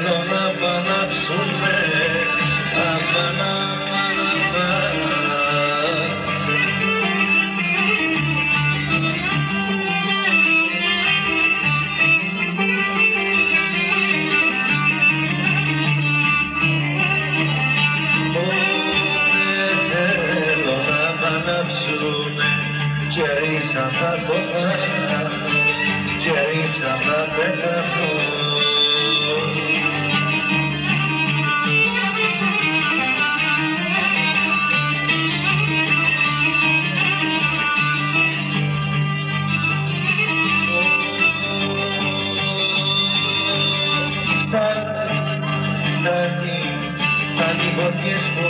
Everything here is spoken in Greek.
Θέλω να πανάψουμε Απανά, απανά, Και ήσαν τα Και τα πέτρα φτάνει, φτάνει βοδιές που